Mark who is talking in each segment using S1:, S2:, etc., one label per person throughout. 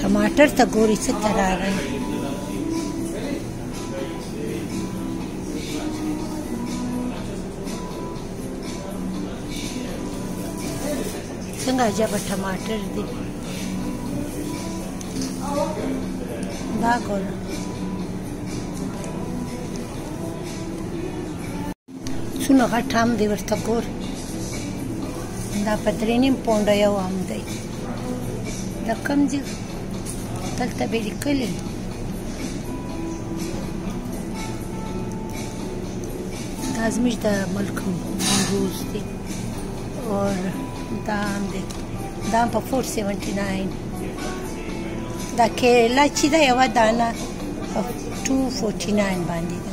S1: ټماټر ته ګوري څه تراره څنګه عجب ټماټر دي دا ګورم څونه غټ هم دی ورته ګور دا په درې نیم پونډه یو هم دی د کوم ځای دلته به یې لیکلي دا زموږ د ملک انګور دی اور دا هم دی دا هم په فور سیونټي ناین دا کیله چې ده یوه دانه په ټو فورټي ناین باندې ده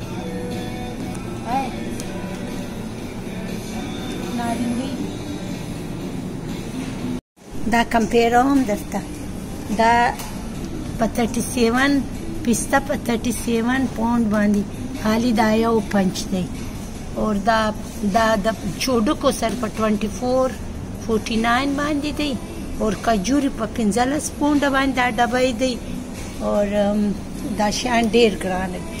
S2: دا
S1: کمپیر هم درته دا په 37 پسته په 37 پوند باندې خالی دا یو پنچ دی او دا دا د چوډکو سر په 24 49 باندې دی او کجوري په 15 پوند باندې دا ډبې دی او دا شان ډیر ګران دی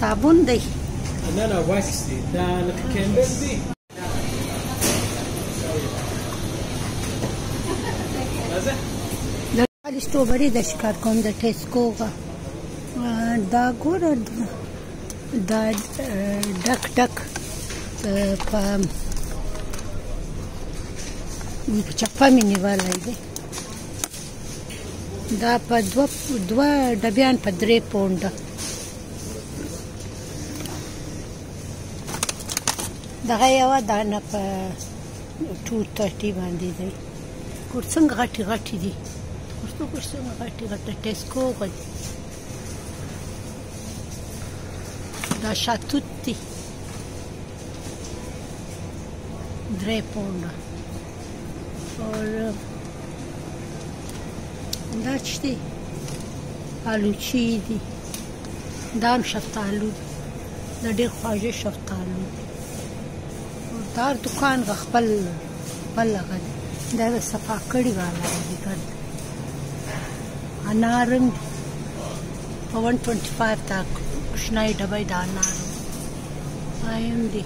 S1: صابون دی
S2: نه نه واکس دی دا لکه کندل دی
S1: د سټروبري د شکار کوم د ټیسکو غا دا ګور دا ډک ډک په په چپا مې نیولای دی دا په دوه دوه ډبیان په درې پوند دغه یو دانه په 230 باندې دی کور څنګه غټي غټي دي ورته کور څنګه غټي غټي ټیسکو غټ دا شاتوت دي درې پونډه और دا چې دی آلوچي دي دا هم شفتالو دا ډېر خواږه شفتالو دا دکان به خپل خپل هغه دی دا به صفا کړي به هغه دي ګرد انار هم په 125 دا کوچنی ډبی د انارو آی ایم ډي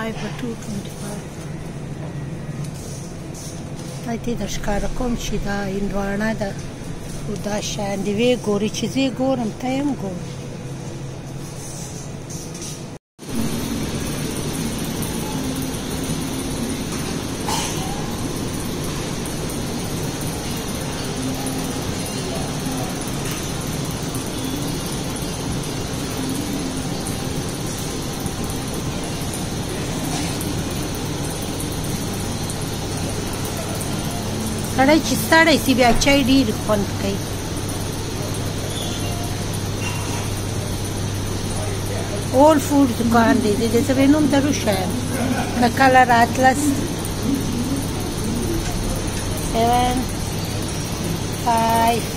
S1: آی په 225 آی ته د ښکار کوم چې دا اندوانه ده او دا شان دی وی ګوري چې زه ګورم ته هم ګورم سړی چې ستړی سي بیا چای ډیر خوند کوي اول فوډ دکان دی د دې سره نوم درو شایم کله راتلس 7 5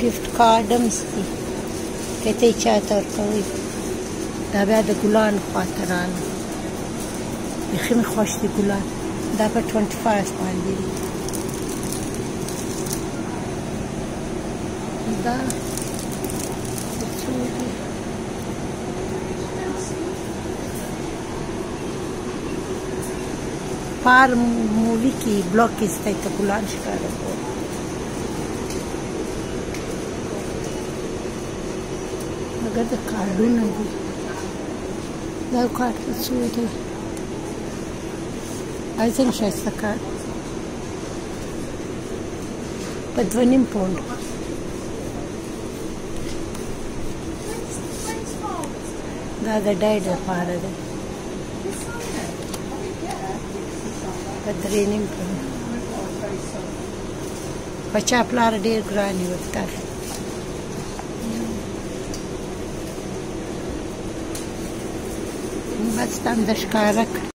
S1: ګیفټ کارډ هم ستی کته چا تر کوي دا بیا د ګلان خاطران بخیم خوش دی ګلان دا په 25 باندې دا پار مووی کې بلاک کې سپای ته کولان ښکاره کوو مګر د کارډونه دي دا کارت کې څو دي آی څنګه شایسته کارت په دوه نیم پونډ دا د ډایټ لپاره دی په درې نیم کې په چا پلار ډېر ګران یې ورته بس تم د ښکاره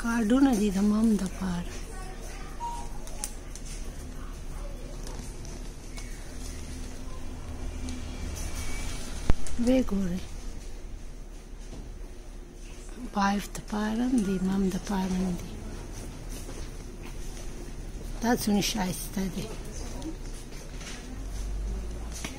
S1: کارډونه دي د مام د پار وی ګوري پایف د پارم دی مام د پارم دی دا څونه شایسته دی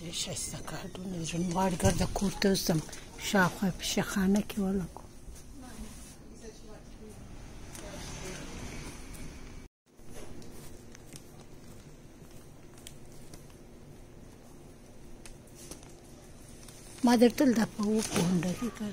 S1: ډېر ښایسته کارډونه زه نن غواړي ګرده کور ته وسم شاوخوا په شیخانه کې ولګو ما درته دا په وو پونډه کې کړ